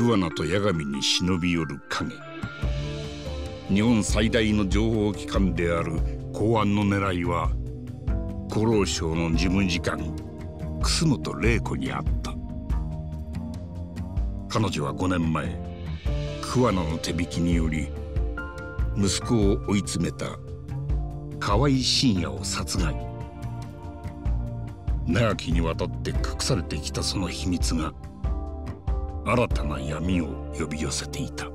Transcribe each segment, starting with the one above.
桑名と八神に忍び寄る影。日本最大の情報機関である公安の狙いは厚労省の事務次官楠本玲子にあった。彼女は5年前桑名の手引きにより息子を追い詰めた河合信也を殺害。長きにわたって隠されてきたその秘密が新たな闇を呼び寄せていた。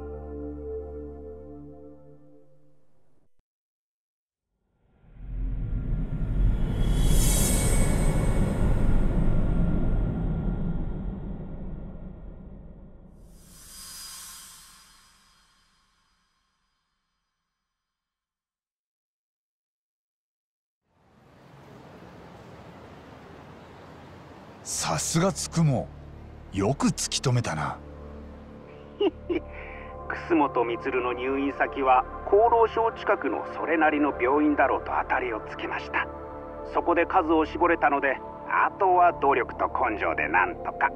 さすがつくも。よく突き止めたな。楠本充の入院先は厚労省近くのそれなりの病院だろうと当たりをつけました。そこで数を絞れたのであとは努力と根性でなんとか。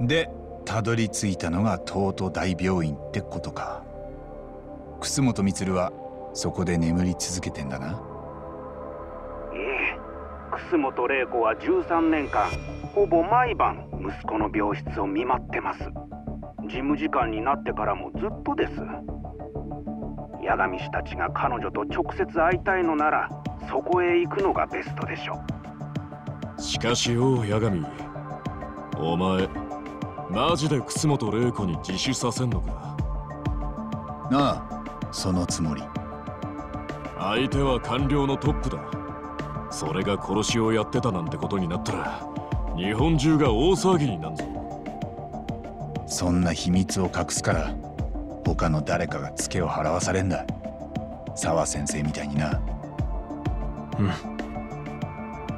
でたどり着いたのが東都大病院ってことか。楠本充はそこで眠り続けてんだな楠本玲子は13年間ほぼ毎晩息子の病室を見舞ってます。事務次官になってからもずっとです。八神氏たちが彼女と直接会いたいのならそこへ行くのがベストでしょしかしよ八神。お前マジで楠本玲子に自首させんのか。なあそのつもり。相手は官僚のトップだそれが殺しをやってたなんてことになったら日本中が大騒ぎになるぞ。そんな秘密を隠すから他の誰かがツケを払わされんだ。沢先生みたいにな。うん。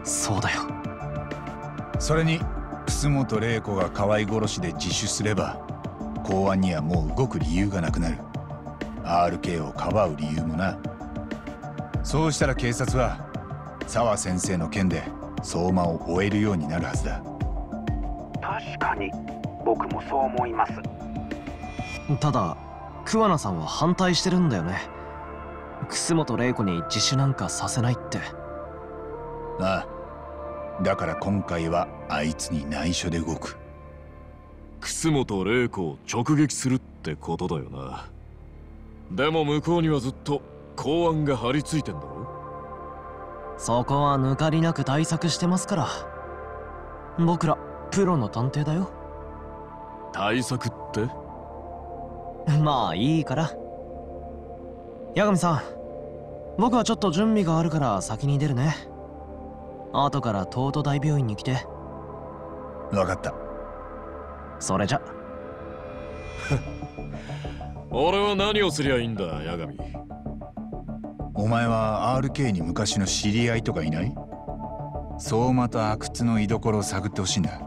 そうだよ。それに楠本玲子が河合殺しで自首すれば公安にはもう動く理由がなくなる。RK をかばう理由もな。そうしたら警察は沢先生の件で相馬を終えるようになるはずだ。確かに僕もそう思います。ただ桑名さんは反対してるんだよね。楠本玲子に自首なんかさせないって。ああ。だから今回はあいつに内緒で動く。楠本玲子を直撃するってことだよな。でも向こうにはずっと公安が張り付いてんだろ？そこは抜かりなく対策してますから。僕らプロの探偵だよ。対策って？まあいいから。八神さん僕はちょっと準備があるから先に出るね。後から東都大病院に来て。分かった。それじゃ。俺は何をすりゃいいんだ八神お前は RK に昔の知り合いとかいない？相馬と阿久津の居所を探ってほしいんだ。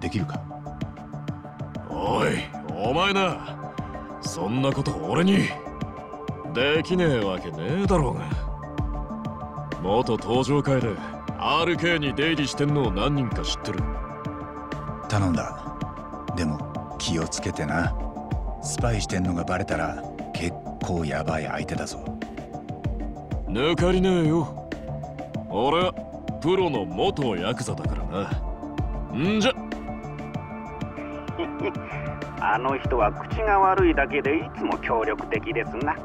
できるか？おいお前な。そんなこと俺に。できねえわけねえだろうが。元登場会で RK に出入りしてんのを何人か知ってる。頼んだ。でも気をつけてな。スパイしてんのがバレたら結構ヤバい相手だぞ抜かりねえよ。俺はプロの元ヤクザだからな。んじゃ。あの人は口が悪いだけでいつも協力的ですな。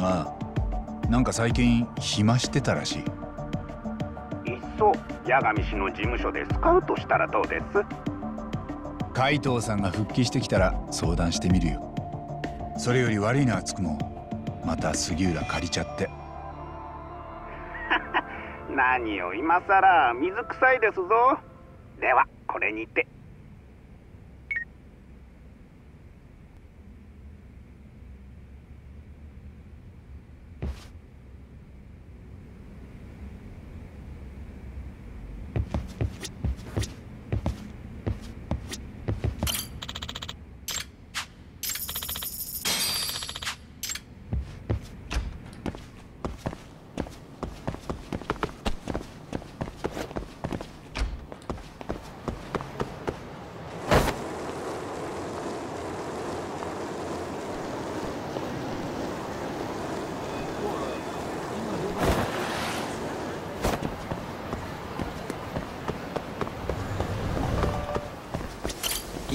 ああなんか最近暇してたらしい。いっそ八神氏の事務所でスカウトしたらどうです？海藤さんが復帰してきたら相談してみるよ。それより悪いのはつくもまた杉浦借りちゃって。何を今さら水臭いですぞ。ではこれにて。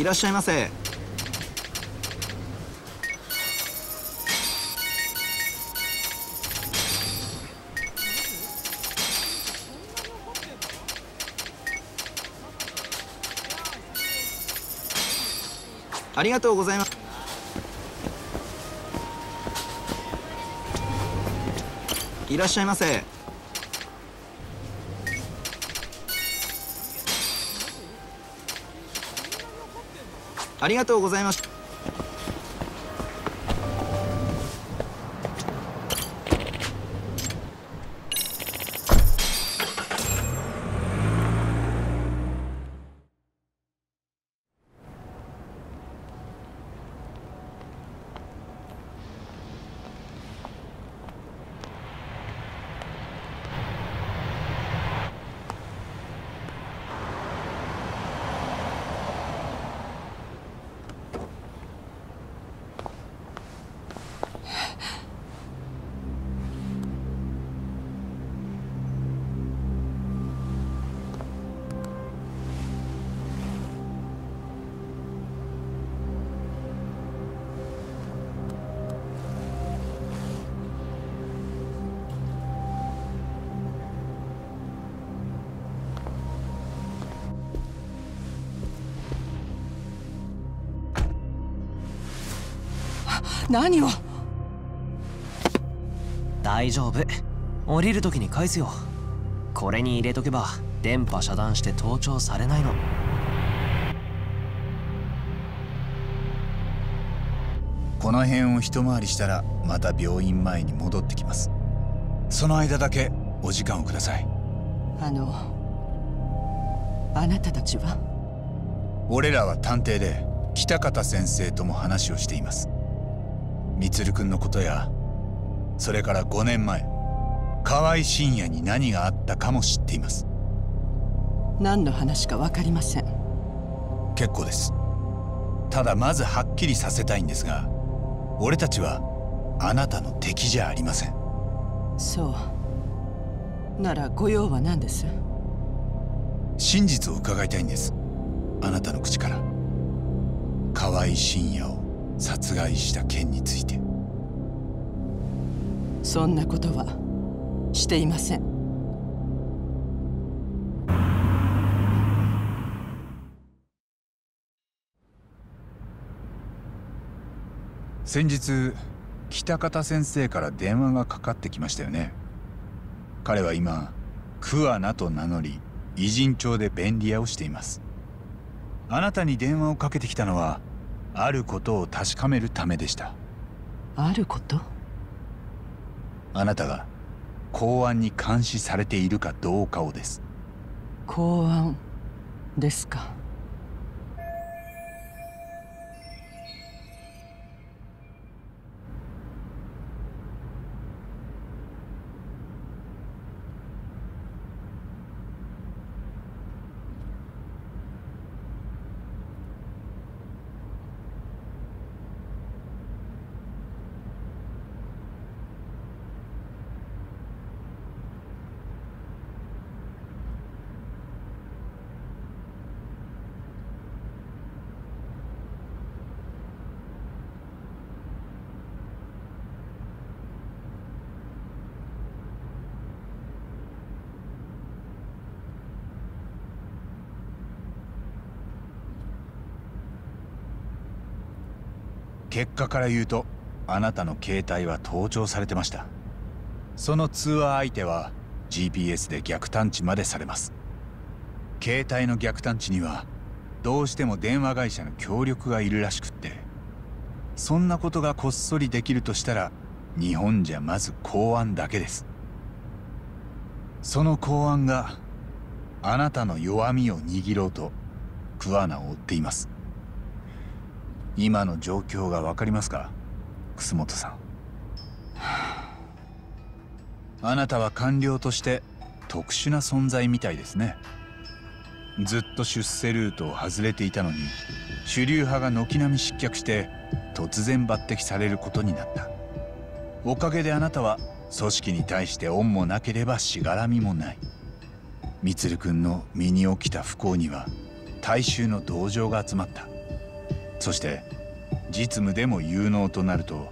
らっしゃいませ。ありがとうございます。いらっしゃいませ。ありがとうございました。何を？大丈夫。降りる時に返すよ。これに入れとけば電波遮断して盗聴されないの。この辺を一回りしたらまた病院前に戻ってきます。その間だけお時間をください。あのあなたたちは？俺らは探偵で北方先生とも話をしています充君のことやそれから5年前河合深夜に何があったかも知っています。何の話か分かりません。結構です。ただまずはっきりさせたいんですが俺たちはあなたの敵じゃありません。そう。ならご用は何です？真実を伺いたいんです。あなたの口から。河合深夜を殺害した件について。そんなことはしていません。先日北方先生から電話がかかってきましたよね。彼は今桑名と名乗り偉人町で便利屋をしています。あなたに電話をかけてきたのはあることを確かめるためでした。あること？あなたが公安に監視されているかどうかをです。公安ですか結果から言うとあなたの携帯は盗聴されてました。その通話相手は GPS で逆探知までされます。携帯の逆探知にはどうしても電話会社の協力がいるらしくってそんなことがこっそりできるとしたら日本じゃまず公安だけです。その公安があなたの弱みを握ろうと桑名を追っています。今の状況が分かりますか？楠本さん。あなたは官僚として特殊な存在みたいですね。ずっと出世ルートを外れていたのに主流派が軒並み失脚して突然抜擢されることになった。おかげであなたは組織に対して恩もなければしがらみもない。充君の身に起きた不幸には大衆の同情が集まった。そして実務でも有能となると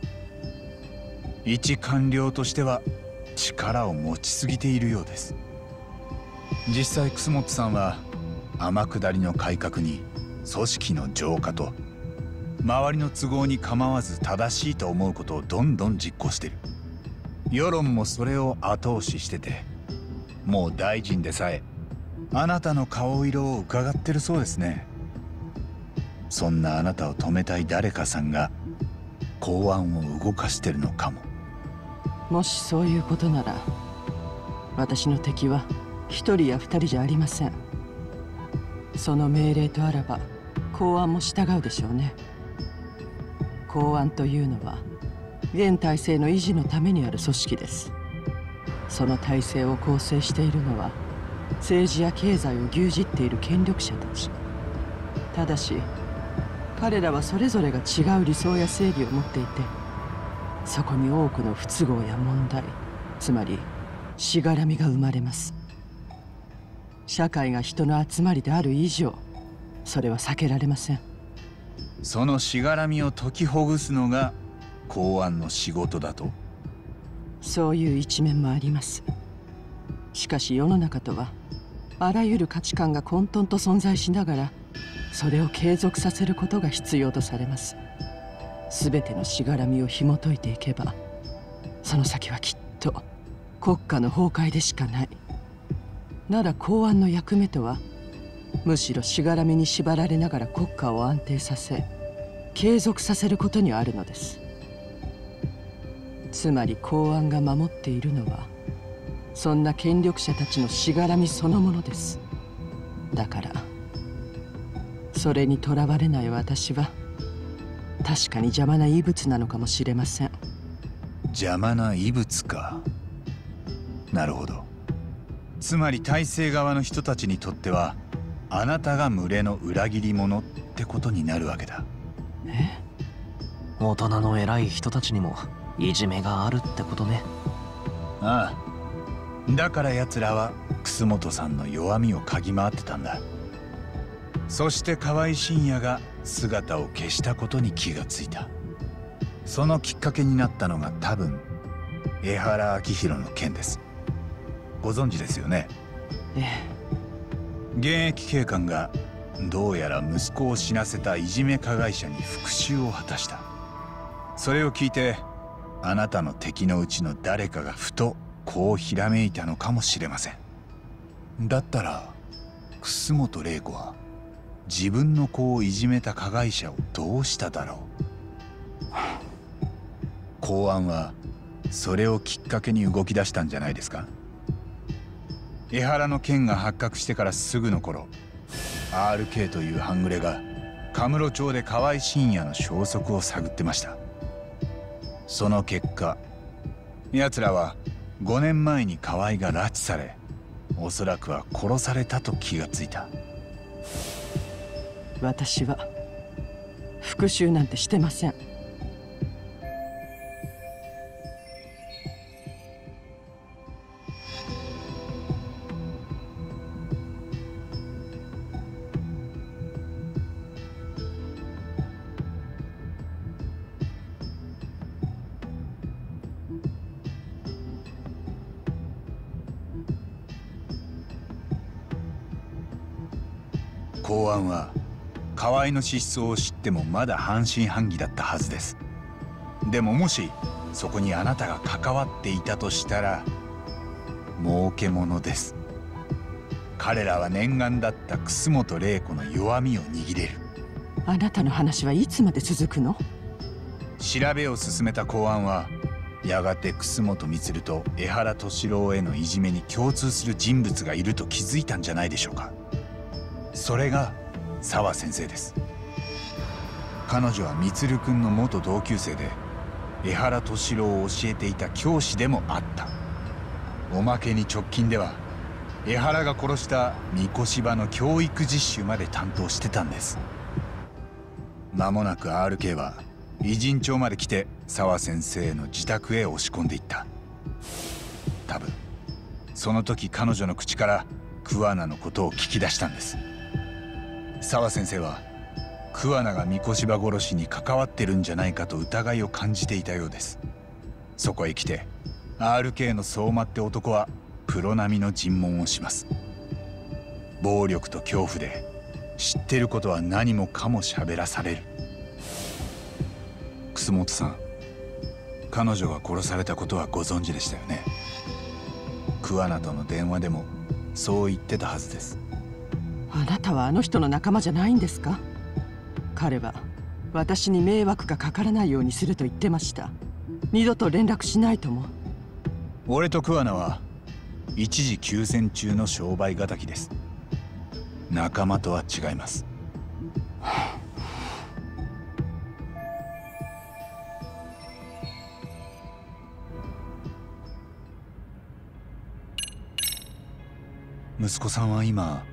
一官僚としては力を持ちすぎているようです。実際楠本さんは天下りの改革に組織の浄化と周りの都合に構わず正しいと思うことをどんどん実行してる。世論もそれを後押ししててもう大臣でさえあなたの顔色を伺ってるそうですね。そんなあなたを止めたい誰かさんが公安を動かしてるのかも。もしそういうことなら私の敵は一人や二人じゃありません。その命令とあらば公安も従うでしょうね。公安というのは現体制の維持のためにある組織です。その体制を構成しているのは政治や経済を牛耳っている権力者たち。ただし彼らはそれぞれが違う理想や正義を持っていてそこに多くの不都合や問題つまりしがらみが生まれます。社会が人の集まりである以上それは避けられません。そのしがらみを解きほぐすのが公安の仕事だと。そういう一面もあります。しかし世の中とはあらゆる価値観が混沌と存在しながらそれを継続させることが必要とされます。全てのしがらみを紐解いていけばその先はきっと国家の崩壊でしかない。なら公安の役目とはむしろしがらみに縛られながら国家を安定させ継続させることにあるのです。つまり公安が守っているのはそんな権力者たちのしがらみそのものです。だからそれにとらわれない私は確かに邪魔な異物なのかもしれません。邪魔な異物か。なるほど。つまり体制側の人たちにとってはあなたが群れの裏切り者ってことになるわけだ。え？大人の偉い人たちにもいじめがあるってことね。ああ。だから奴らは楠本さんの弱みを嗅ぎ回ってたんだそして河合信也が姿を消したことに気がついた。そのきっかけになったのが多分江原明宏の件です。ご存知ですよね？え現役警官がどうやら息子を死なせたいじめ加害者に復讐を果たした。それを聞いてあなたの敵のうちの誰かがふとこうひらめいたのかもしれません。だったら楠本玲子は自分の子をいじめた加害者をどうしただろう？公安はそれをきっかけに動き出したんじゃないですか？江原の件が発覚してからすぐの頃 RK という半グレがカムロ町で河合信也の消息を探ってました。その結果奴らは5年前に河合が拉致されおそらくは殺されたと気がついた。私は復讐なんてしてません。公安は河合の失踪を知ってもまだ半信半疑だったはずです。でももしそこにあなたが関わっていたとしたら儲けものです。彼らは念願だった楠本玲子の弱みを握れる。あなたの話はいつまで続くの？調べを進めた公安はやがて楠本充と江原敏郎へのいじめに共通する人物がいると気づいたんじゃないでしょうか。それが沢先生です。彼女は充君の元同級生で江原敏郎を教えていた教師でもあった。おまけに直近では江原が殺した三越場の教育実習まで担当してたんです。間もなく RK は偉人町まで来て沢先生の自宅へ押し込んでいった。多分その時彼女の口から桑名のことを聞き出したんです。沢先生は桑名が三越場殺しに関わってるんじゃないかと疑いを感じていたようです。そこへ来て RK の相馬って男はプロ並みの尋問をします。暴力と恐怖で知ってることは何もかも喋らされる。楠本さん彼女が殺されたことはご存知でしたよね。桑名との電話でもそう言ってたはずです。あなたはあの人の仲間じゃないんですか？彼は私に迷惑がかからないようにすると言ってました。二度と連絡しないとも。俺と桑名は一時休戦中の商売敵です。仲間とは違います。息子さんは今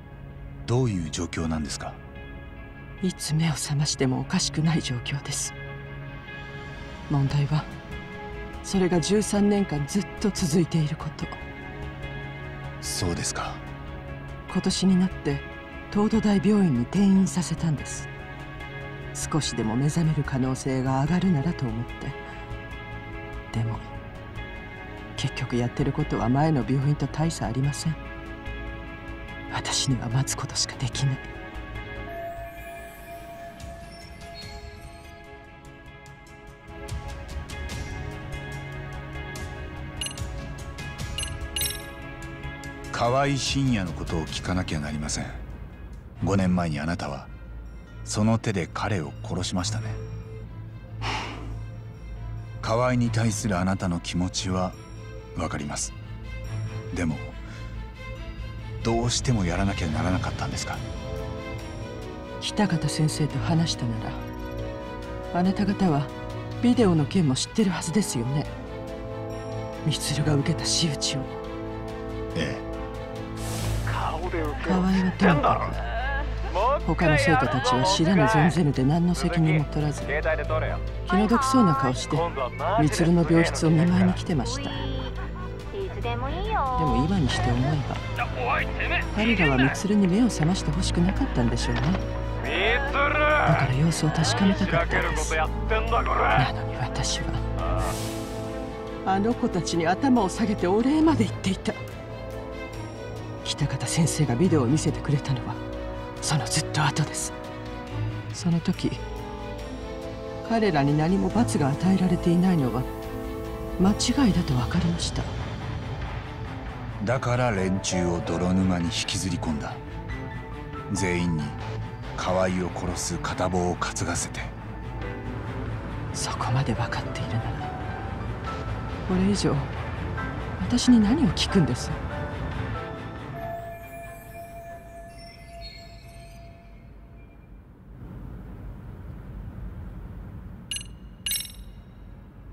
どういう状況なんですか？いつ目を覚ましてもおかしくない状況です。問題はそれが13年間ずっと続いていること。そうですか。今年になって東都大病院に転院させたんです。少しでも目覚める可能性が上がるならと思って。でも結局やってることは前の病院と大差ありません私には待つことしかできない。河合信也のことを聞かなきゃなりません。5年前にあなたはその手で彼を殺しましたね。河合に対するあなたの気持ちはわかります。でもどうしてもやらなきゃならなかったんですか？北方先生と話したならあなた方はビデオの件も知ってるはずですよね。充が受けた仕打ちを。ええ。河合はともかく他の生徒たちは知らぬ存ぜぬで何の責任も取らず気の毒そうな顔して充の病室を見舞いに来てましたでも今にして思えば彼らは充に目を覚ましてほしくなかったんでしょうね。だから様子を確かめたかったんです。なのに私は。あの子たちに頭を下げてお礼まで言っていた。北方先生がビデオを見せてくれたのはそのずっと後です。その時彼らに何も罰が与えられていないのは間違いだと分かりましただから連中を泥沼に引きずり込んだ。全員に河合を殺す片棒を担がせて。そこまで分かっているならこれ以上私に何を聞くんです？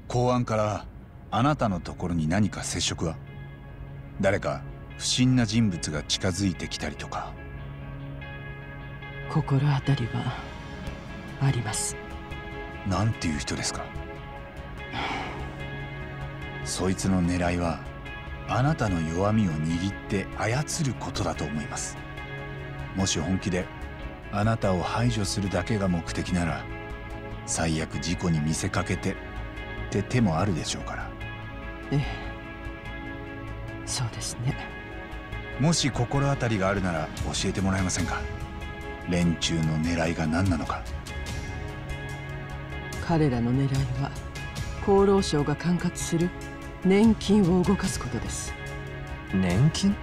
公安からあなたのところに何か接触は？誰か不審な人物が近づいてきたりとか。心当たりはあります。なんていう人ですか？そいつの狙いはあなたの弱みを握って操ることだと思います。もし本気であなたを排除するだけが目的なら最悪事故に見せかけてって手もあるでしょうから。ええそうですね。もし心当たりがあるなら教えてもらえませんか？連中の狙いが何なのか？彼らの狙いは厚労省が管轄する年金を動かすことです。年金？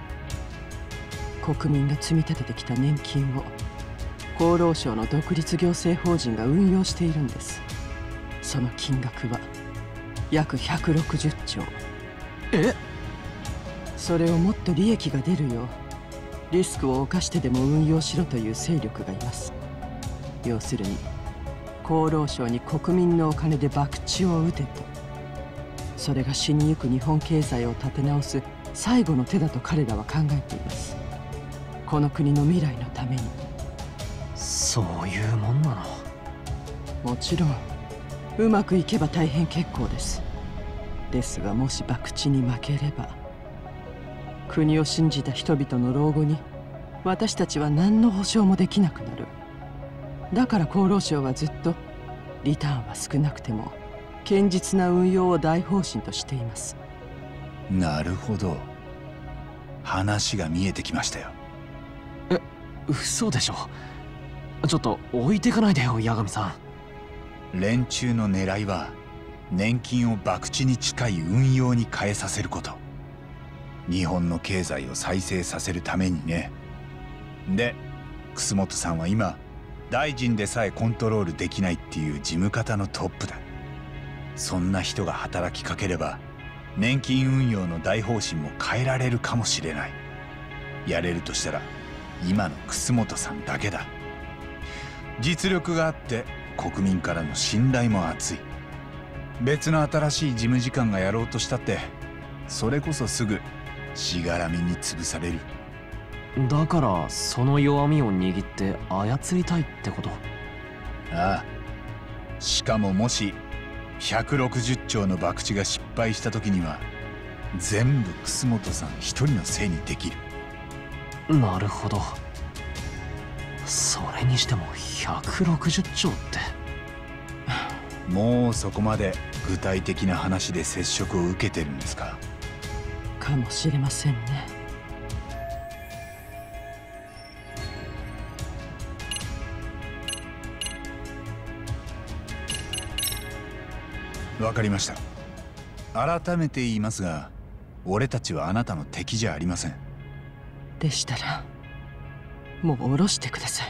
国民が積み立ててきた年金を厚労省の独立行政法人が運用しているんです。その金額は約160兆。え？それをもっと利益が出るようリスクを冒してでも運用しろという勢力がいます。要するに厚労省に国民のお金で博打を打てと。それが死にゆく日本経済を立て直す最後の手だと彼らは考えています。この国の未来のために。そういうもんなの？もちろんうまくいけば大変結構です。ですがもし博打に負ければ国を信じた人々の老後に私たちは何の保証もできなくなる。だから厚労省はずっとリターンは少なくても堅実な運用を大方針としています。なるほど。話が見えてきましたよ。え嘘でしょ。ちょっと置いてかないでよ八神さん。連中の狙いは年金を博打に近い運用に変えさせること日本の経済を再生させるためにね。で楠本さんは今大臣でさえコントロールできないっていう事務方のトップだ。そんな人が働きかければ年金運用の大方針も変えられるかもしれない。やれるとしたら今の楠本さんだけだ。実力があって国民からの信頼も厚い。別の新しい事務次官がやろうとしたってそれこそすぐしがらみに潰される。だからその弱みを握って操りたいってこと。ああ。しかももし160兆の博打が失敗した時には全部楠本さん一人のせいにできる。なるほど。それにしても160兆って。もうそこまで具体的な話で接触を受けてるんですか？かもしれませんね。わかりました。改めて言いますが俺たちはあなたの敵じゃありません。でしたらもう下ろしてください。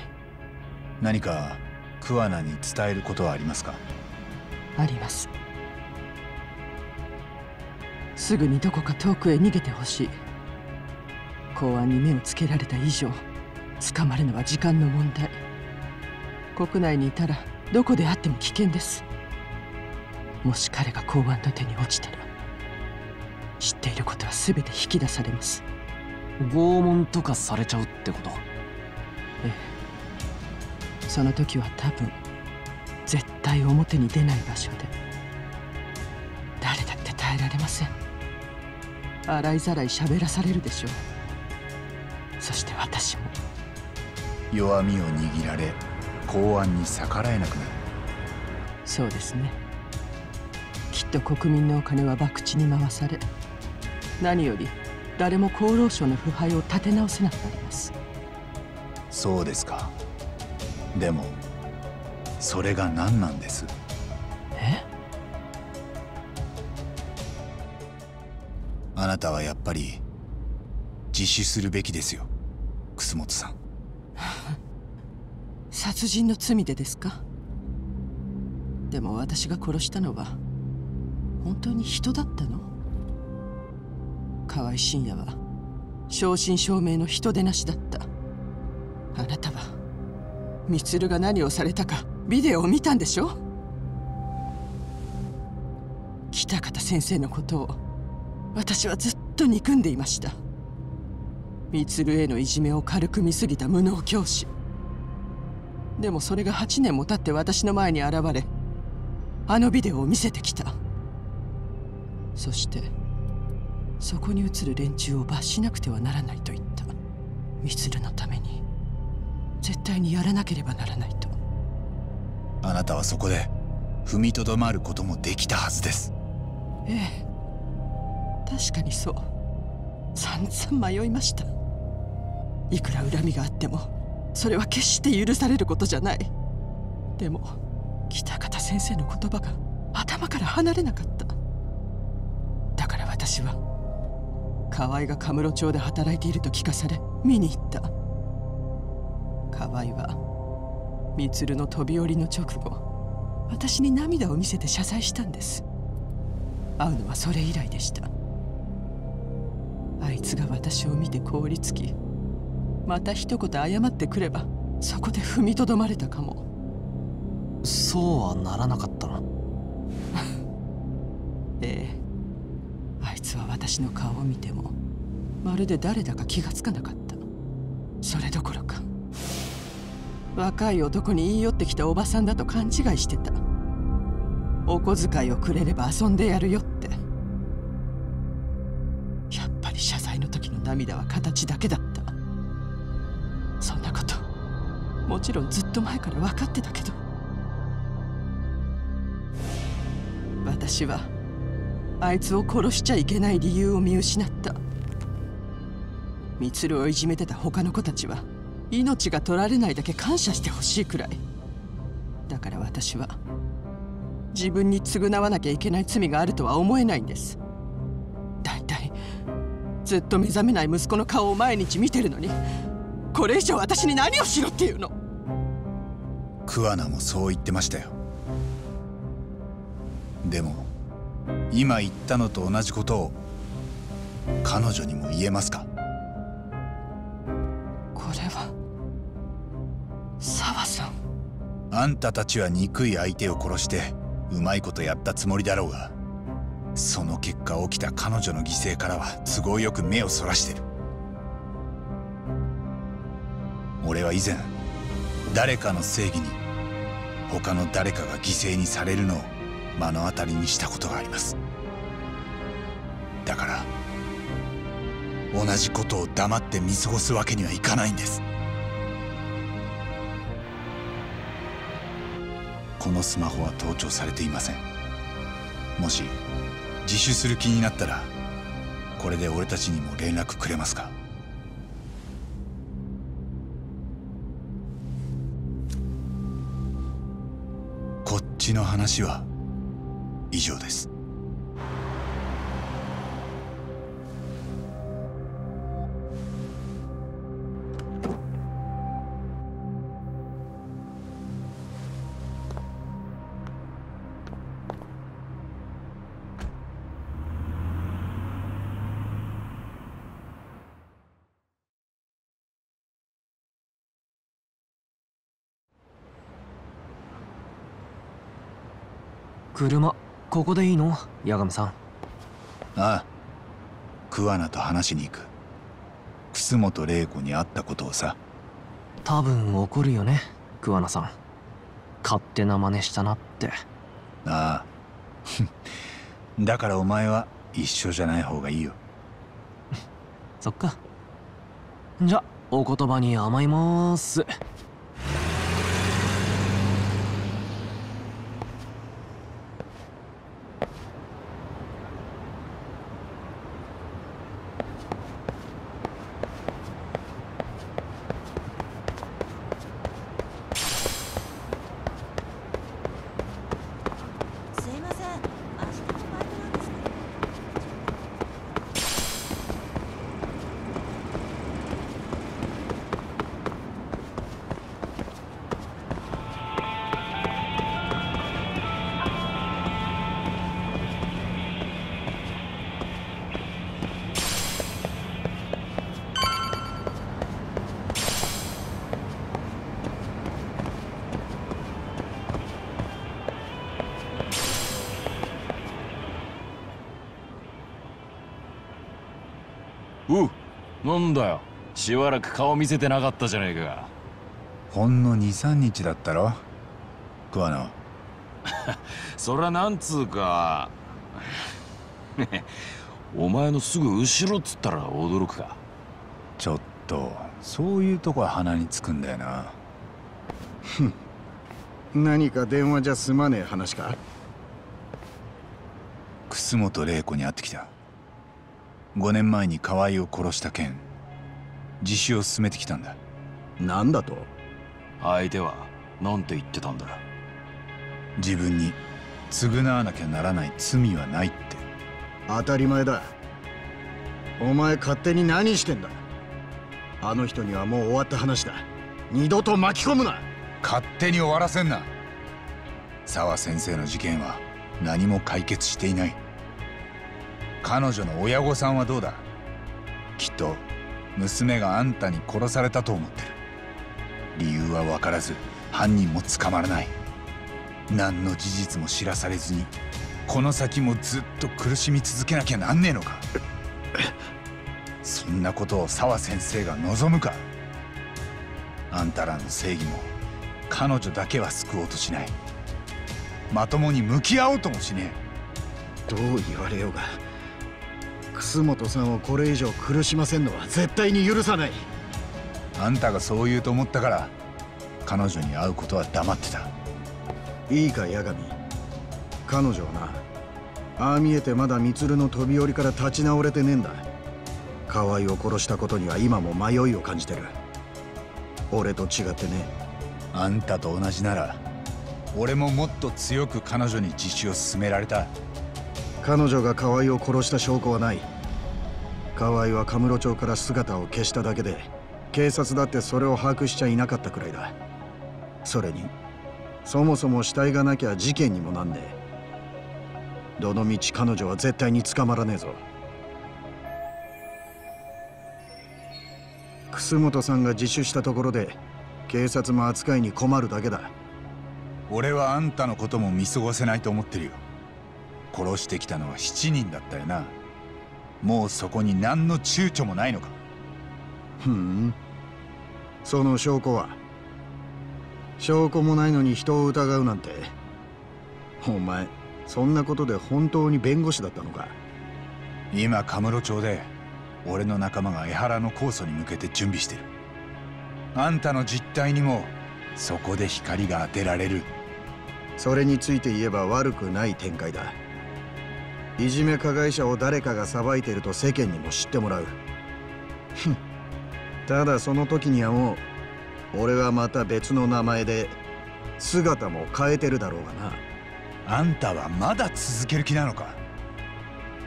何か桑名に伝えることはありますか？ありますすぐにどこか遠くへ逃げてほしい。公安に目をつけられた以上捕まるのは時間の問題。国内にいたらどこであっても危険です。もし彼が公安の手に落ちたら知っていることは全て引き出されます。拷問とかされちゃうってこと？ええ。その時は多分絶対表に出ない場所で誰だって耐えられません洗いざらい喋らされるでしょう。そして私も。弱みを握られ公安に逆らえなくなる。そうですね。きっと国民のお金は博打に回され何より誰も厚労省の腐敗を立て直せなくなります。そうですか。でもそれが何なんです？あなたはやっぱり自首するべきですよ楠本さん。殺人の罪でですか？でも私が殺したのは本当に人だったの？河合信也は正真正銘の人でなしだった。あなたは充が何をされたかビデオを見たんでしょ？北方先生のことを私はずっと憎んでいました。充へのいじめを軽く見すぎた無能教師。でもそれが8年も経って私の前に現れあのビデオを見せてきた。そしてそこに映る連中を罰しなくてはならないと言った。充のために絶対にやらなければならないと。あなたはそこで踏みとどまることもできたはずです。ええ確かにそう。散々迷いました。いくら恨みがあってもそれは決して許されることじゃない。でも北方先生の言葉が頭から離れなかった。だから私は河合がカムロ町で働いていると聞かされ見に行った。河合は充の飛び降りの直後私に涙を見せて謝罪したんです。会うのはそれ以来でした。あいつが私を見て凍りつきまた一言謝ってくればそこで踏みとどまれたかも。そうはならなかったの ええ。あいつは私の顔を見てもまるで誰だか気がつかなかった。それどころか若い男に言い寄ってきたおばさんだと勘違いしてた。お小遣いをくれれば遊んでやるよって涙は形だけだった。そんなこともちろんずっと前から分かってたけど。私はあいつを殺しちゃいけない理由を見失った。充をいじめてた他の子たちは命が取られないだけ感謝してほしいくらい。だから私は自分に償わなきゃいけない罪があるとは思えないんです。ずっと目覚めない息子の顔を毎日見てるのにこれ以上私に何をしろっていうの？桑名もそう言ってましたよ。でも今言ったのと同じことを彼女にも言えますか？これは澤さん。あんたたちは憎い相手を殺してうまいことやったつもりだろうがその結果起きた彼女の犠牲からは都合よく目をそらしてる。俺は以前誰かの正義に他の誰かが犠牲にされるのを目の当たりにしたことがあります。だから同じことを黙って見過ごすわけにはいかないんです。このスマホは盗聴されていません。もし自首する気になったらこれで俺たちにも連絡くれますか？こっちの話は以上です。車ここでいいの？八神さん。ああ。桑名と話しに行く。楠本玲子に会ったことをさ。多分怒るよね桑名さん。勝手な真似したなって。ああ。だからお前は一緒じゃない方がいいよ。そっか。じゃお言葉に甘いますすしばらく顔見せてなかったじゃねえか。ほんの23日だったろ？桑名 そりゃなんつうか。お前のすぐ後ろっつったら驚くか。ちょっとそういうとこは鼻につくんだよな。何か電話じゃ済まねえ話か？楠本玲子に会ってきた。5年前に河合を殺した件自首を進めてきたんだ。なんだと？相手はなんて言ってたんだ。自分に償わなきゃならない罪はないって。当たり前だ。お前勝手に何してんだ。あの人にはもう終わった話だ。二度と巻き込むな。勝手に終わらせんな。沢先生の事件は何も解決していない。彼女の親御さんはどうだ？きっと娘があんたに殺されたと思ってる。理由は分からず犯人も捕まらない。何の事実も知らされずにこの先もずっと苦しみ続けなきゃなんねえのか。そんなことを沢先生が望むか。あんたらの正義も彼女だけは救おうとしない。まともに向き合おうともしねえ。どう言われようが。楠本さんをこれ以上苦しませんのは絶対に許さない。えあんたがそう言うと思ったから彼女に会うことは黙ってた。いいか八神。彼女はなああ見えてまだ充の飛び降りから立ち直れてねえんだ。河合を殺したことには今も迷いを感じてる。俺と違ってね。あんたと同じなら俺ももっと強く彼女に自首を進められた彼女が河合を殺した証拠はない。河合はカムロ町から姿を消しただけで警察だってそれを把握しちゃいなかったくらいだ。それにそもそも死体がなきゃ事件にもなんねえ。どのみち彼女は絶対に捕まらねえぞ。楠本さんが自首したところで警察も扱いに困るだけだ。俺はあんたのことも見過ごせないと思ってるよ。殺してきたのは7人だったよな。もうそこに何の躊躇もないのか。ふん。その証拠は？証拠もないのに人を疑うなんて。お前そんなことで本当に弁護士だったのか？今カムロ町で俺の仲間が江原の控訴に向けて準備してる。あんたの実態にもそこで光が当てられる。それについて言えば悪くない展開だいじめ加害者を誰かが裁いていると世間にも知ってもらう。ただその時にはもう俺はまた別の名前で姿も変えてるだろうがな。あんたはまだ続ける気なのか？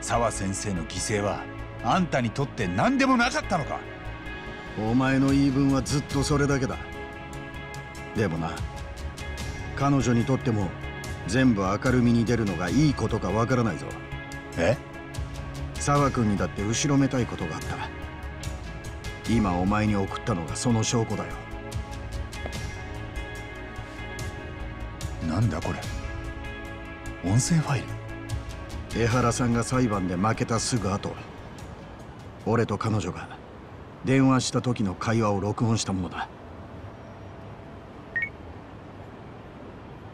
沢先生の犠牲はあんたにとって何でもなかったのか？お前の言い分はずっとそれだけだ。でもな彼女にとっても全部明るみに出るのがいいことかわからないぞえ？沢君にだって後ろめたいことがあった。今お前に送ったのがその証拠だよ。なんだこれ？音声ファイル？江原さんが裁判で負けたすぐ後俺と彼女が電話した時の会話を録音したものだ。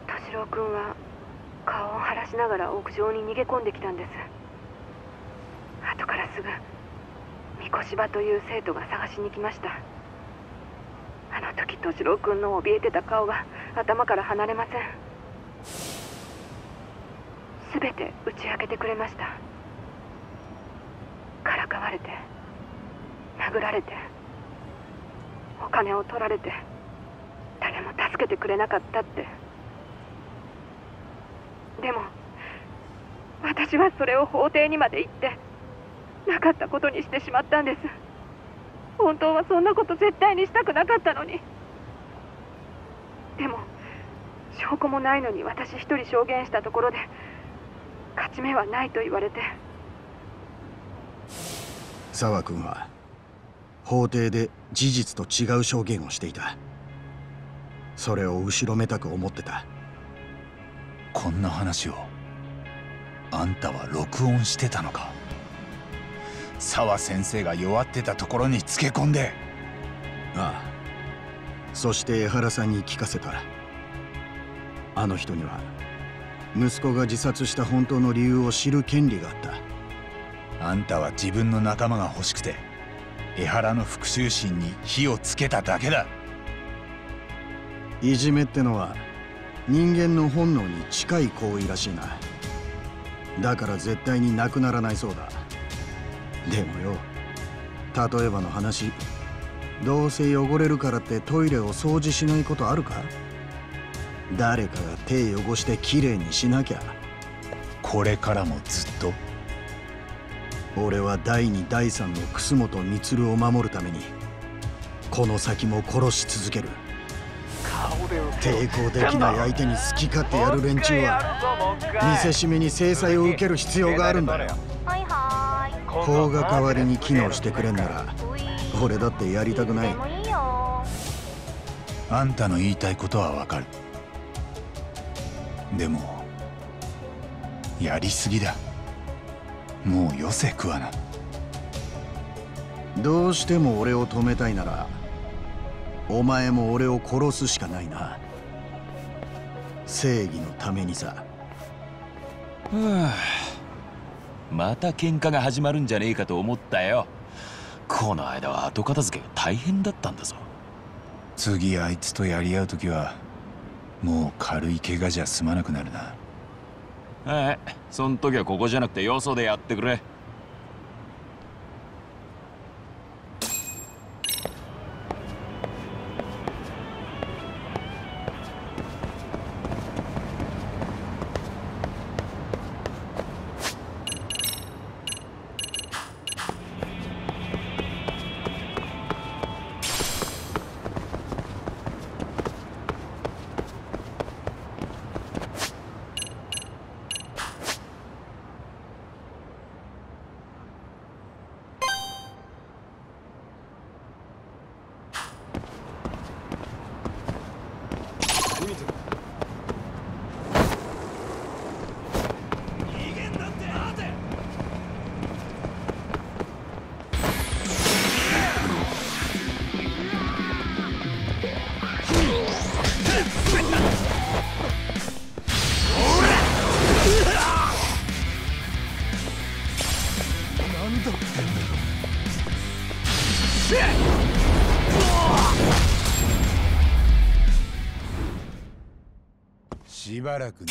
敏郎君はしながら屋上に逃げ込んできたんです。後からすぐ三越場という生徒が探しに来ました。あの時敏郎君の怯えてた顔が頭から離れません。全て打ち明けてくれました。からかわれて殴られてお金を取られて誰も助けてくれなかったって。でも私はそれを法廷にまで行ってなかったことにしてしまったんです。本当はそんなこと絶対にしたくなかったのに。でも証拠もないのに私一人証言したところで勝ち目はないと言われて。沢君は法廷で事実と違う証言をしていた。それを後ろめたく思ってた。こんな話をあんたは録音してたのか？沢先生が弱ってたところにつけ込んで。ああ。そして江原さんに聞かせた。あの人には息子が自殺した本当の理由を知る権利があった。あんたは自分の仲間が欲しくて江原の復讐心に火をつけただけだ。いじめってのは人間の本能に近い行為らしいなだから絶対になくならないそうだ。でもよ例えばの話どうせ汚れるからってトイレを掃除しないことあるか？誰かが手汚してきれいにしなきゃ。これからもずっと？俺は第2第3の楠本充を守るためにこの先も殺し続ける抵抗できない相手に好き勝手やる連中は見せしめに制裁を受ける必要があるんだ。よ法が代わりに機能してくれんなら俺だってやりたくない。あんたの言いたいことはわかる。でもやりすぎだ。もうよせ食わな。どうしても俺を止めたいならお前も俺を殺すしかないな。正義のためにさ。は あまた喧嘩が始まるんじゃねえかと思ったよ。この間は後片付けが大変だったんだぞ。次あいつとやり合う時はもう軽い怪我じゃ済まなくなるな。ええそん時はここじゃなくてよそでやってくれ。 나라 근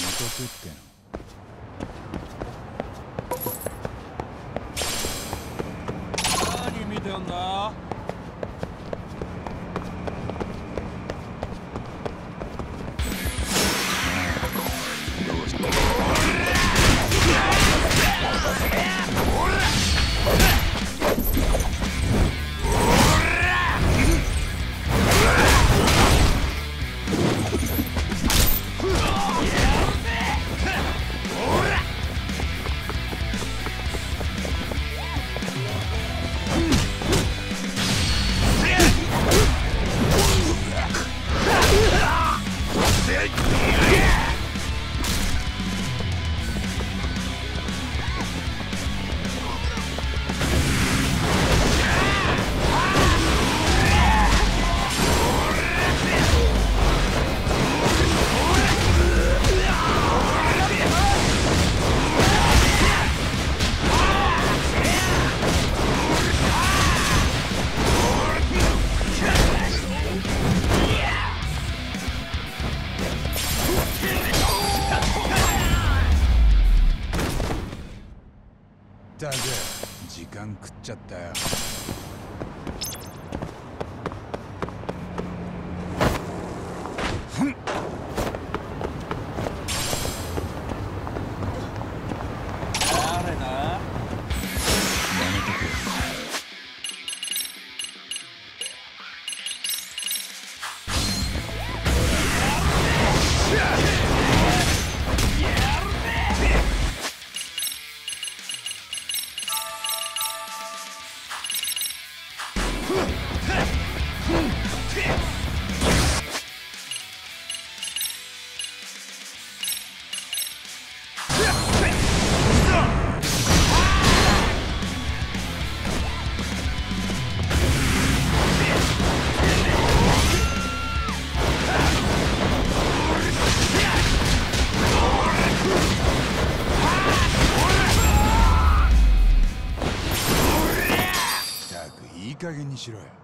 싫어요.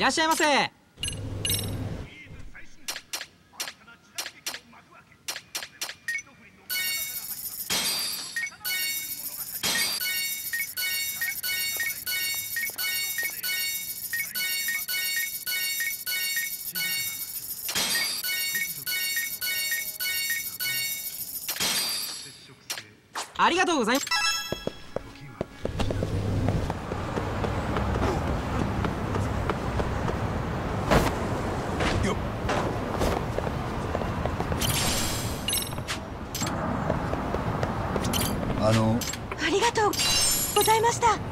いらっしゃいませ。ありがとうございます。あの。ありがとうございました。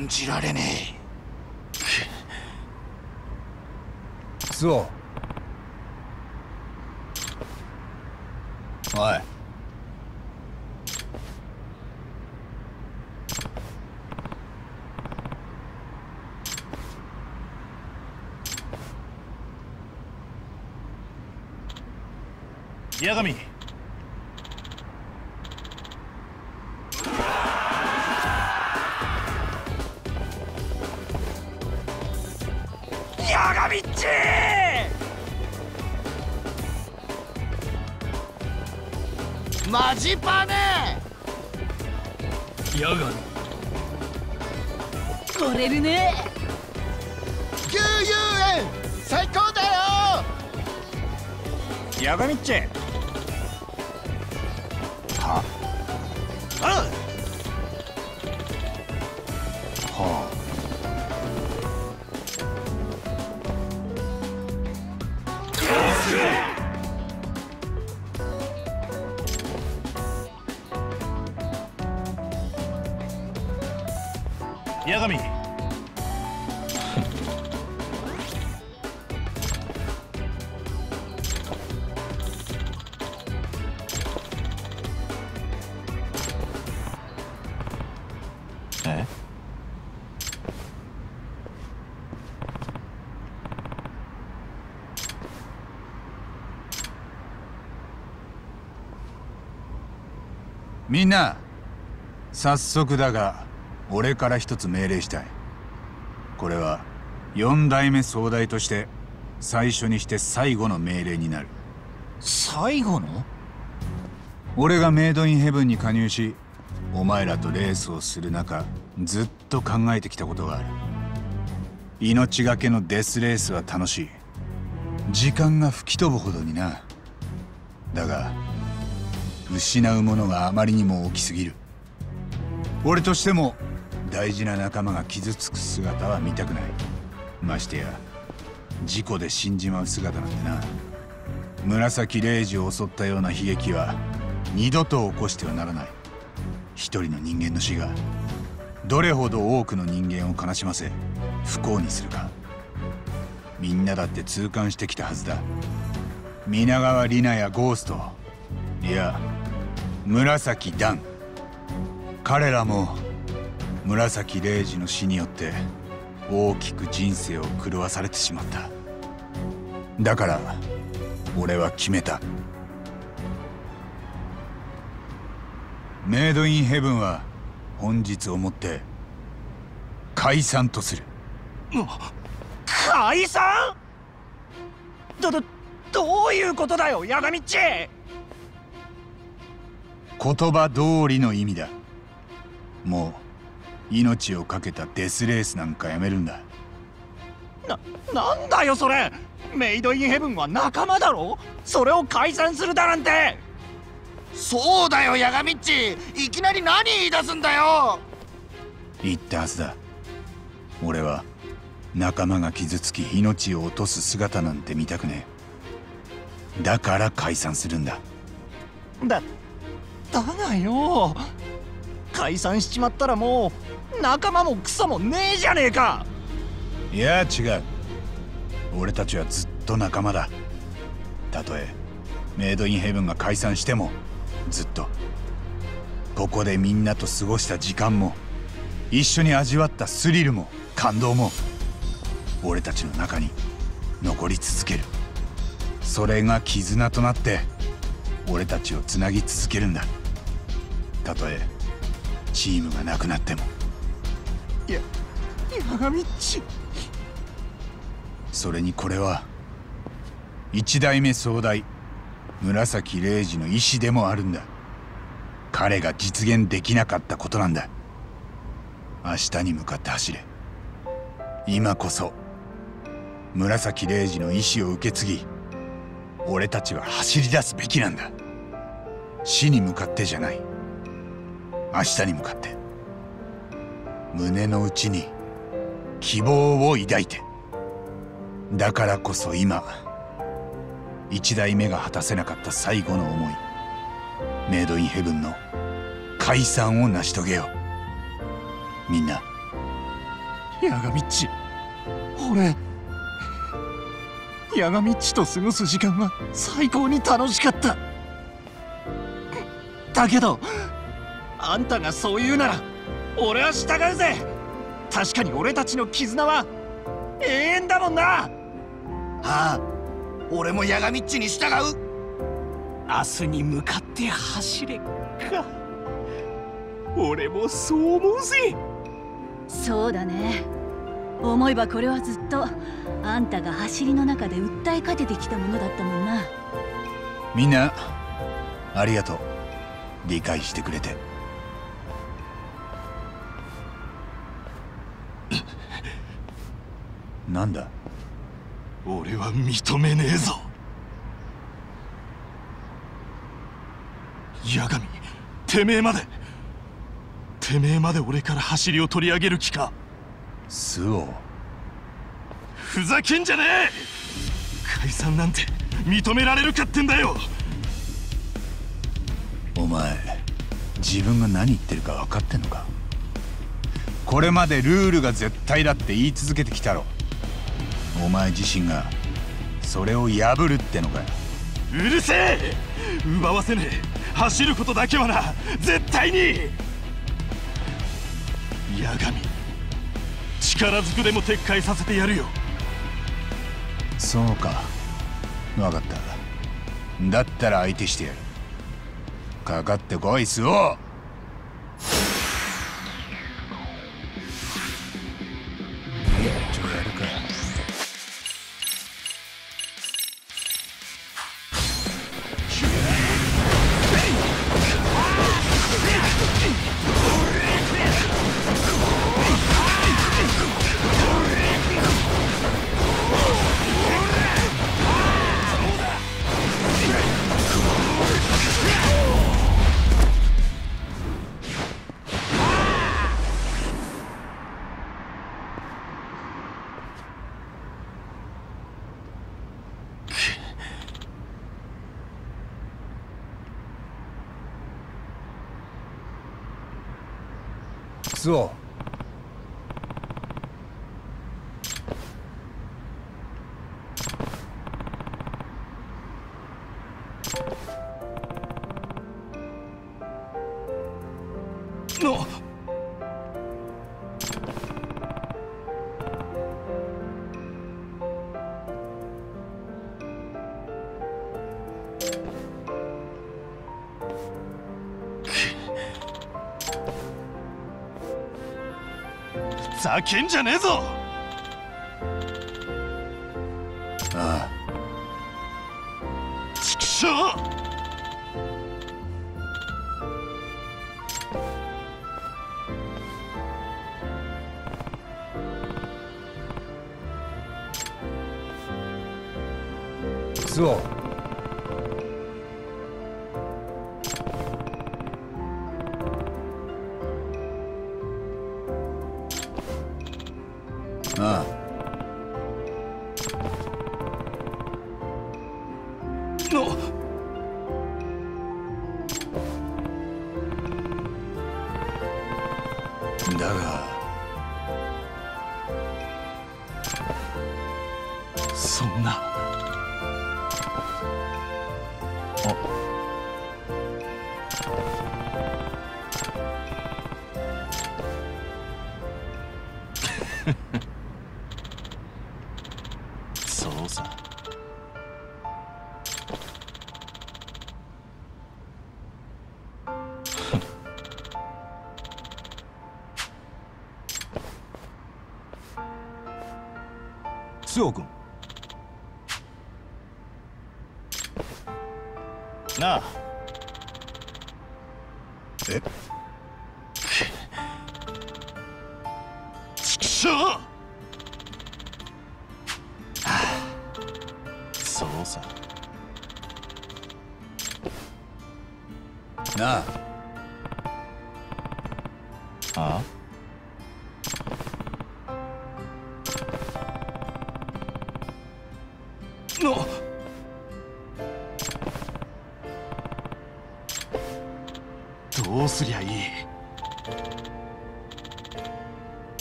信じられねえ。そうおい。八神ジパネヤガミ取れるね。牛油園最高だよ。ヤガミッチみんな早速だが俺から一つ命令したい。これは四代目総代として最初にして最後の命令になる。最後の？俺がメイドインヘブンに加入しお前らとレースをする中ずっと考えてきたことがある。命がけのデスレースは楽しい。時間が吹き飛ぶほどにな。だが失うものがあまりにも大きすぎる。俺としても大事な仲間が傷つく姿は見たくない。ましてや事故で死んじまう姿なんてな。紫礼二を襲ったような悲劇は二度と起こしてはならない。一人の人間の死がどれほど多くの人間を悲しませ不幸にするか。みんなだって痛感してきたはずだ。皆川里奈やゴースト。いや紫ダン彼らも紫礼二の死によって大きく人生を狂わされてしまった。だから俺は決めた。メイドインヘブンは本日をもって解散とする。解散？どどどういうことだよヤガミッチ言葉通りの意味だ。もう命を懸けたデスレースなんかやめるんだ。ななんだよそれ。メイドインヘブンは仲間だろ。それを解散するだなんて。そうだよヤガミッチいきなり何言い出すんだよ。言ったはずだ。俺は仲間が傷つき命を落とす姿なんて見たくねえ。だから解散するんだ。だだがよ。解散しちまったらもう仲間もクソもねえじゃねえか。いや違う。俺たちはずっと仲間だ。たとえメイドインヘブンが解散してもずっと。ここでみんなと過ごした時間も一緒に味わったスリルも感動も俺たちの中に残り続ける。それが絆となって俺たちをつなぎ続けるんだ。たとえチームがなくなっても。いやヤガミッチそれにこれは一代目総代紫礼二の意志でもあるんだ。彼が実現できなかったことなんだ。明日に向かって走れ。今こそ紫礼二の意志を受け継ぎ俺たちは走り出すべきなんだ。死に向かってじゃない。明日に向かって。胸の内に希望を抱いて。だからこそ今一代目が果たせなかった最後の思いメイドインヘブンの解散を成し遂げよう。みんな。ヤガミッチ俺ヤガミッチと過ごす時間は最高に楽しかった。だけどあんたがそう言うなら俺は従うぜ。確かに俺たちの絆は永遠だもんな。ああ俺もヤガミッチに従う。明日に向かって走れか。俺もそう思うぜ。そうだね。思えばこれはずっとあんたが走りの中で訴えかけてきたものだったもんな。みんなありがとう。理解してくれてなんだ？俺は認めねえぞ。八神てめえまで。てめえまで俺から走りを取り上げる気か。スオふざけんじゃねえ！解散なんて認められるかってんだよ。お前自分が何言ってるか分かってんのか？これまでルールが絶対だって言い続けてきたろお前自身がそれを破るってのかよ。うるせえ奪わせねえ走ることだけはな絶対に八神力ずくでも撤回させてやるよそうか。分かった。だったら相手してやる。かかってこいスオちけんじゃねえぞ。だがそんな。あな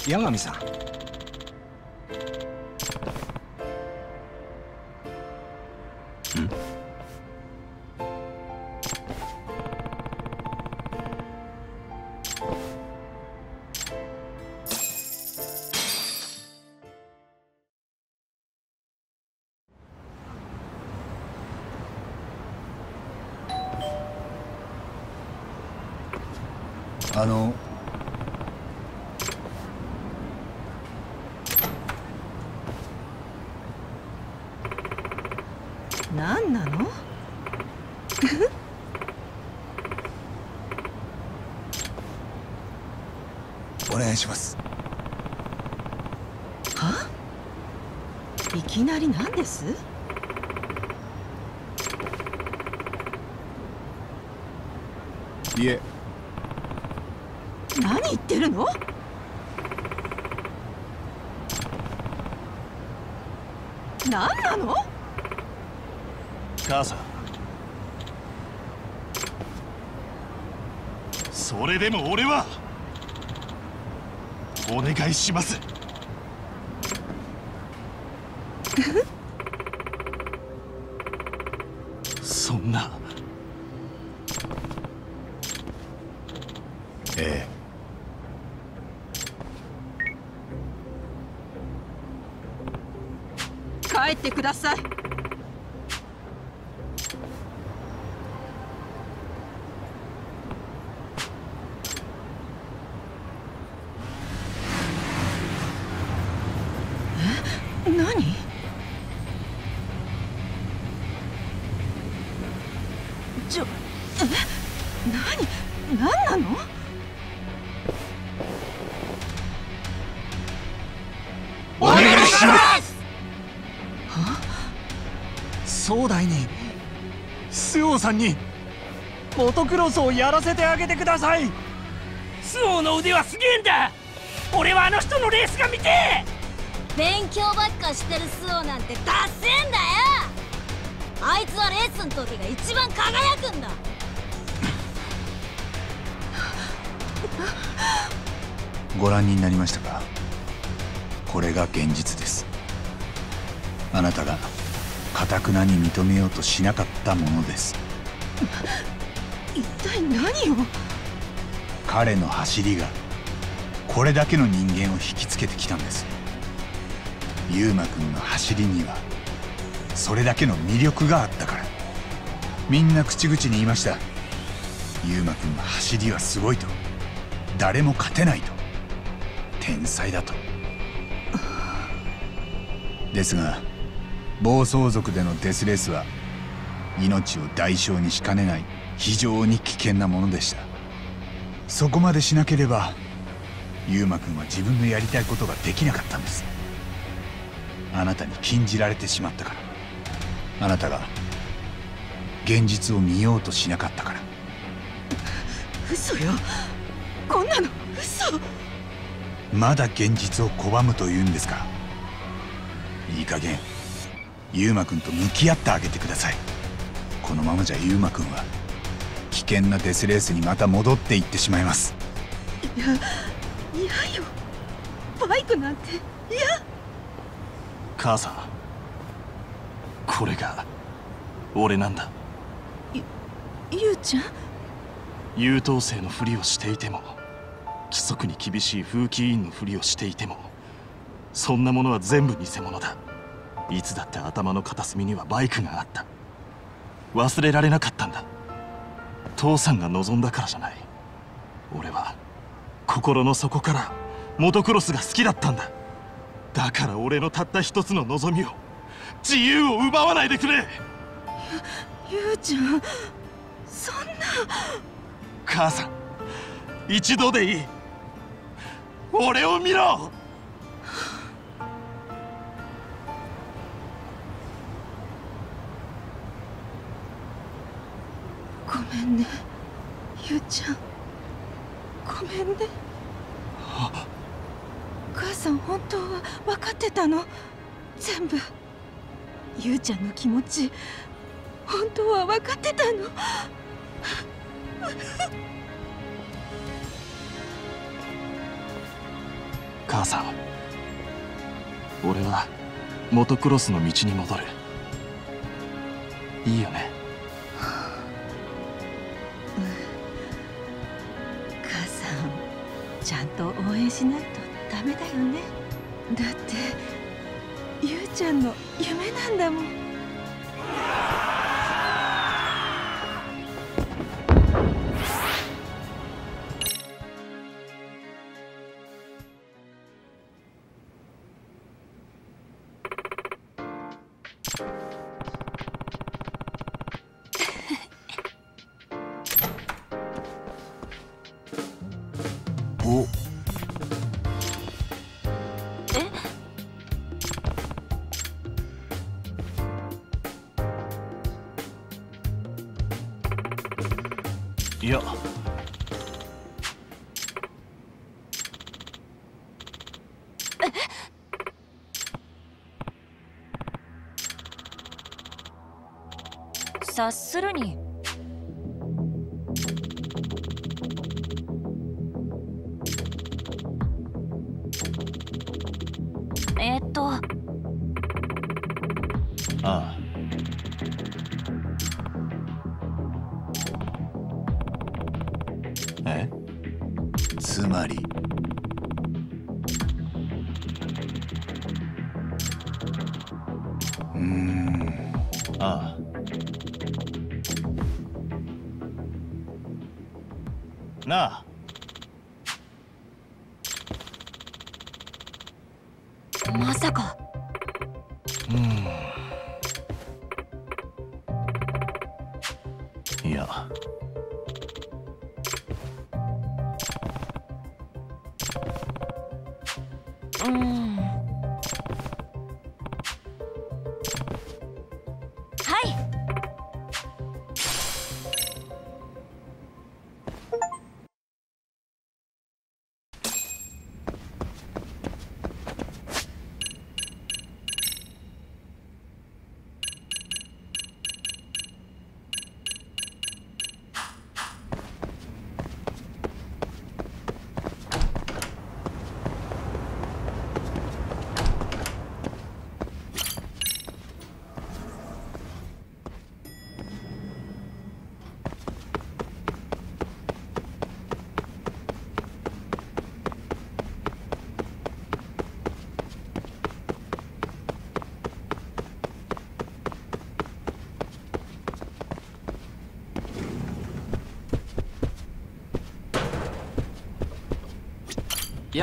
八神さん。願いします。いきなり何です？いえ。何言ってるの？何なの？母さん。それでも俺はお願いします。そんな。え帰ってくださいさんにモトクロスをやらせてあげてください。周王の腕はすげえんだ。俺はあの人のレースが見てえ。勉強ばっかしてるスオなんてダッセーんだよ。あいつはレースの時が一番輝くんだ。ご覧になりましたか？これが現実です。あなたがかたくなに認めようとしなかったものです一体何を？彼の走りがこれだけの人間を引きつけてきたんです。ユーマくんの走りにはそれだけの魅力があったから。みんな口々に言いました。ユーマくんの走りはすごいと。誰も勝てないと。天才だと。ですが暴走族でのデスレースは命を代償にしかねない非常に危険なものでした。そこまでしなければユーマくんは自分のやりたいことができなかったんです。あなたに禁じられてしまったから。あなたが現実を見ようとしなかったから。嘘よ。こんなの嘘。まだ現実を拒むというんですかいい加減ユーマくんと向き合ってあげてくださいこのままじゃユーマくんは危険なデスレースにまた戻っていってしまいます。いや嫌よバイクなんて嫌母さんこれが俺なんだ。ゆうちゃん？優等生のふりをしていても規則に厳しい風紀委員のふりをしていてもそんなものは全部偽物だ。いつだって頭の片隅にはバイクがあった忘れられなかったんだ。父さんが望んだからじゃない。俺は心の底からモトクロスが好きだったんだ。だから俺のたった一つの望みを自由を奪わないでくれ。ゆゆうちゃんそんな。母さん一度でいい。俺を見ろめんね。ゆうちゃん。ごめんね。母さん本当は分かってたの？全部。ゆうちゃんの気持ち本当は分かってたの？母さん。俺はモトクロスの道に戻る。いいよね？と応援しないとダメだよね。だってゆうちゃんの夢なんだもん。察するに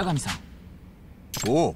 神さん。おお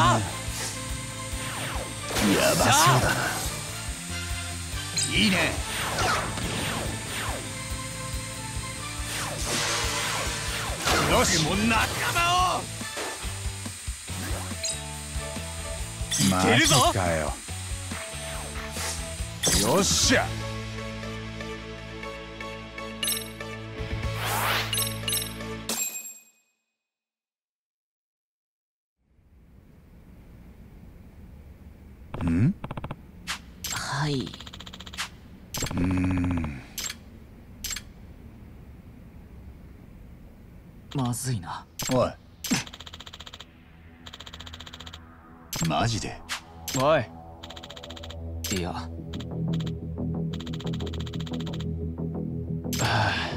やばそうだな。いいね。よし。も仲間をいけるぞよっしゃ。ずいな。おい。マジで？おい。いや。ああ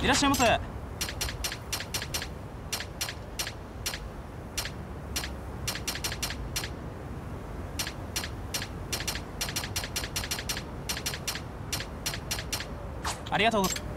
いらっしゃいませ。ありがとう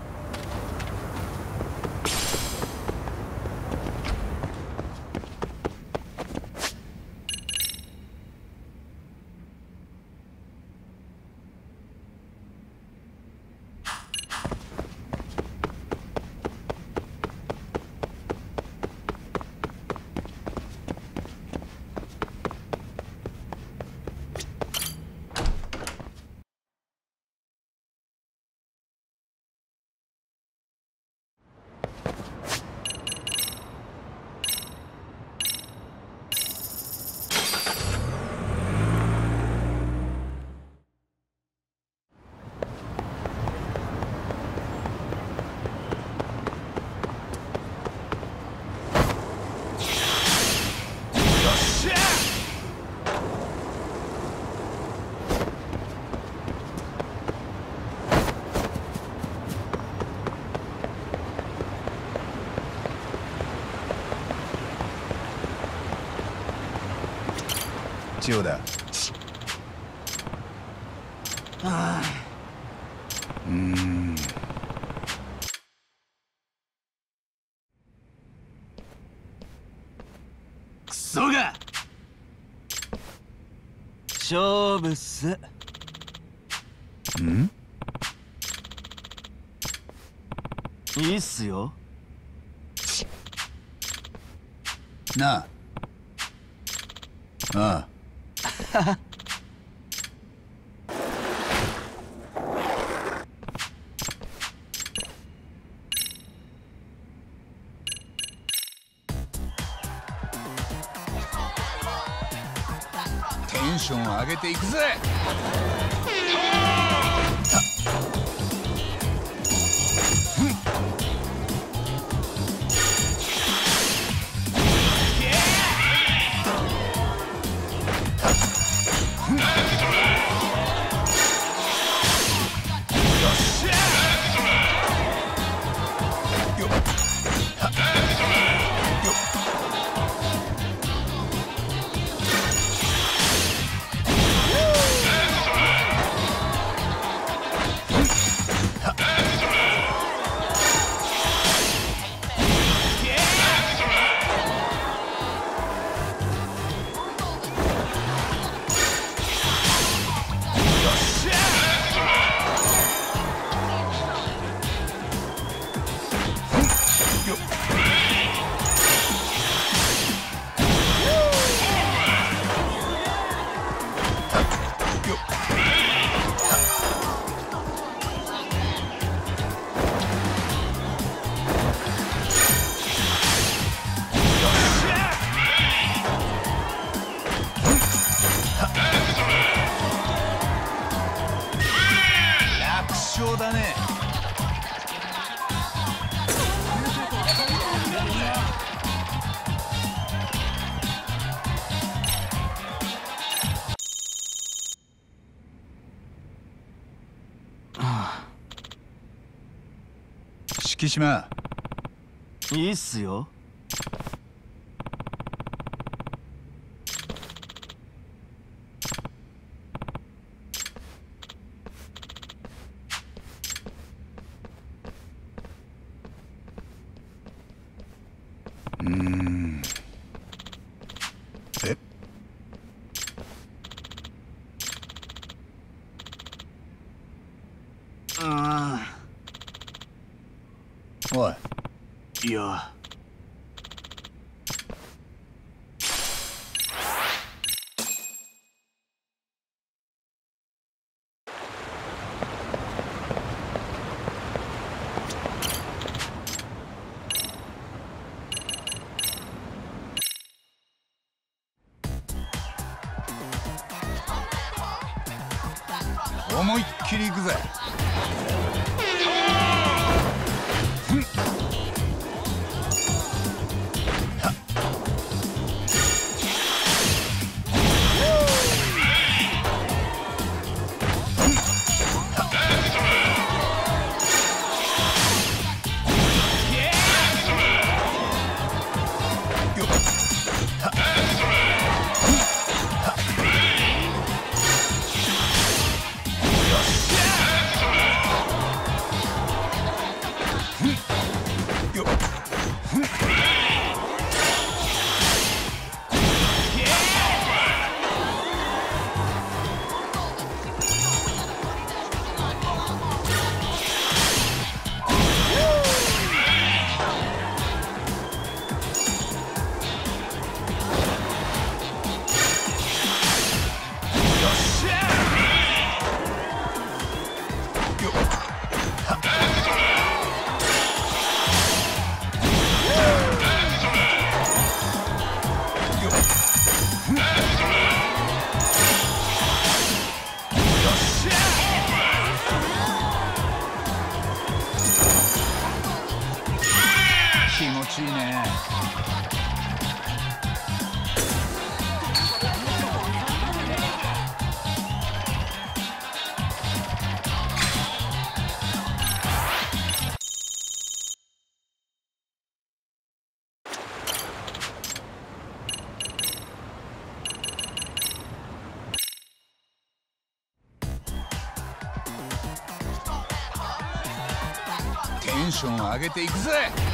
千代田あうーん。クソが勝負っす。ん？いいっすよ。なあ。ああテンション上げていくぜ。島。いいっすようーんえあおいい上げていくぜ。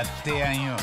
やってやんよ。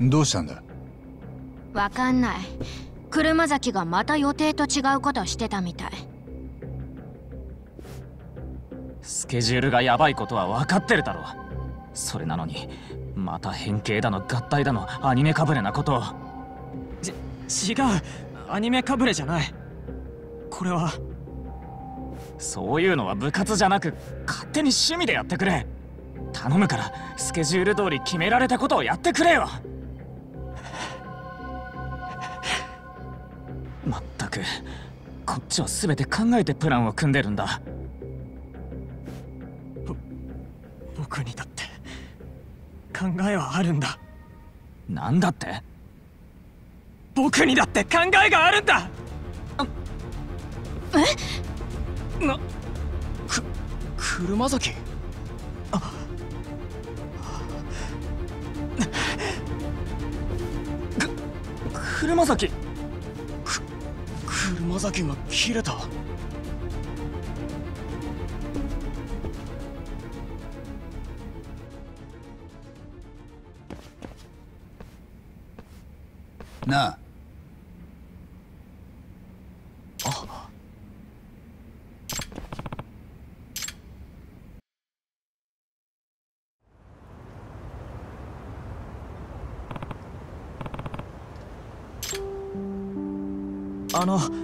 どうしたんだ？わかんない。車崎がまた予定と違うことしてたみたい。スケジュールがヤバいことは分かってるだろそれなのにまた変形だの合体だのアニメかぶれなことを。違う。アニメかぶれじゃない。これは。そういうのは部活じゃなく勝手に趣味でやってくれ。頼むからスケジュール通り決められたことをやってくれよこっちは全て考えてプランを組んでるんだ。僕にだって考えはあるんだ。なんだって？僕にだって考えがあるんだ。え？なく車崎？あ。く車崎？く車崎が切れたなああの